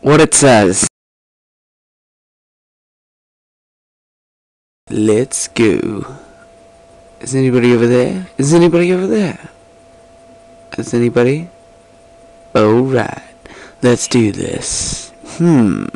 what it says. Let's go. Is anybody over there? Is anybody over there? Is anybody? Alright. Let's do this. Hmm.